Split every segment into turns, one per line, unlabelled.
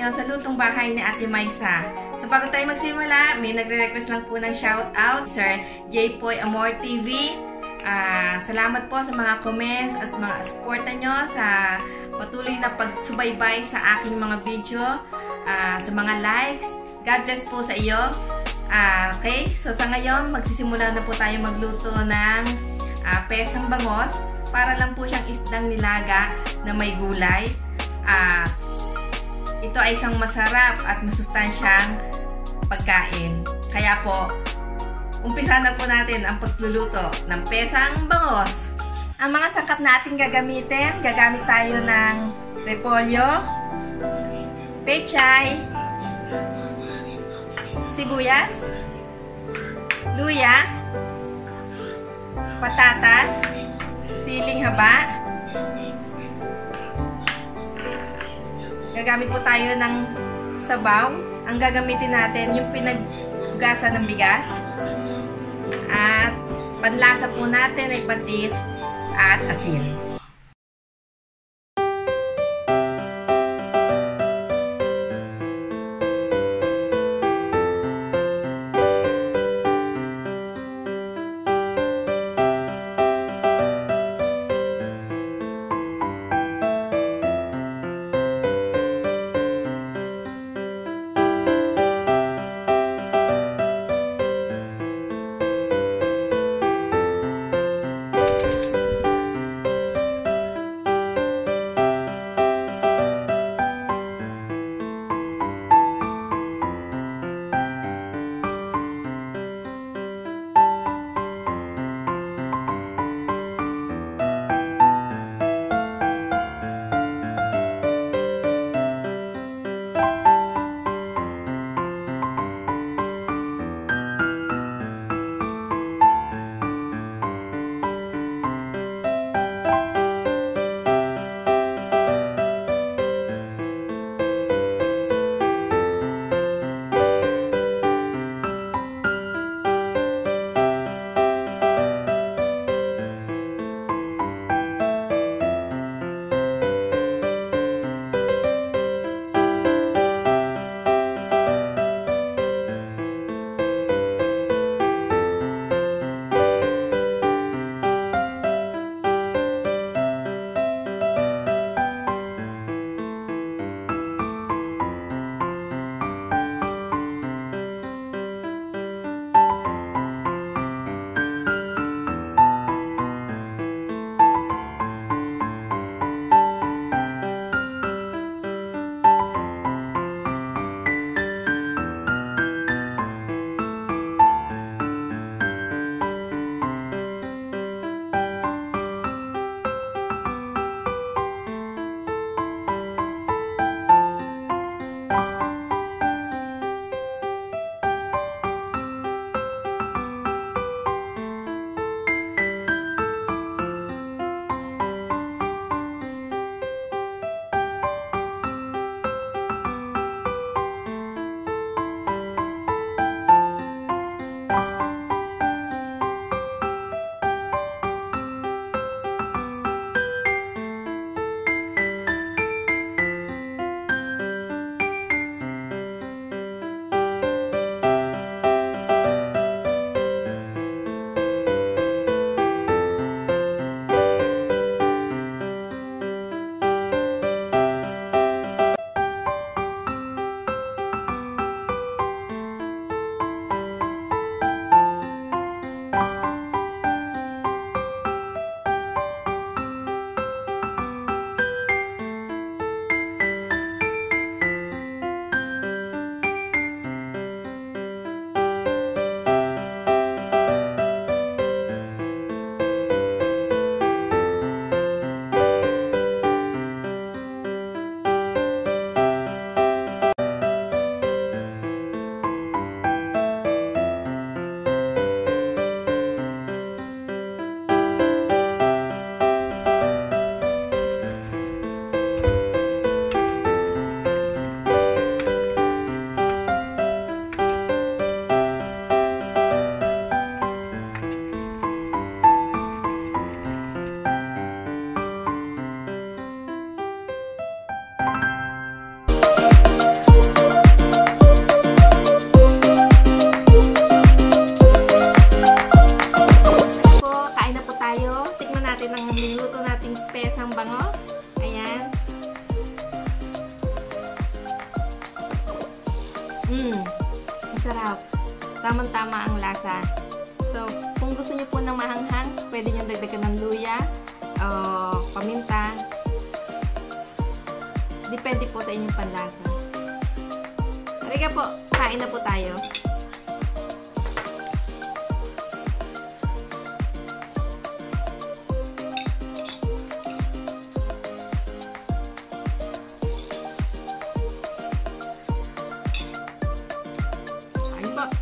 ngayon sa lutong bahay ni Ate Maisa. So bago tayo magsimula, may nagre-request lang po ng shout out, Sir J. Poy Amor TV. Ah, salamat po sa mga comments at mga suporta nyo sa patuloy na pagsubaybay sa aking mga video, ah, sa mga likes. God bless po sa iyo. Ah, okay, so sa ngayon, magsisimula na po tayo magluto ng ah, pesang bangos para lang po siyang isdang nilaga na may gulay. Ah, ito ay isang masarap at masustansyang pagkain. Kaya po, umpisa na po natin ang pagluluto ng pesang bangos. Ang mga sangkap natin gagamitin, gagamit tayo ng repolyo, pechay, sibuyas, luya, patatas, siling haba, gagamit po tayo ng sabaw. Ang gagamitin natin yung pinaghugasan ng bigas. At panlasa po natin ay patis at asin. natin ang minuto nating pesang bangos. Ayan. Mmm. Masarap. Tamang-tama ang lasa. So, kung gusto nyo po ng mahanghang, pwede nyo dagdagan ng luya o paminta. Depende po sa inyong panlasa. Halika po, kain na po tayo.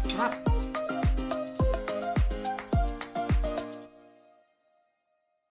Kain po, sarap.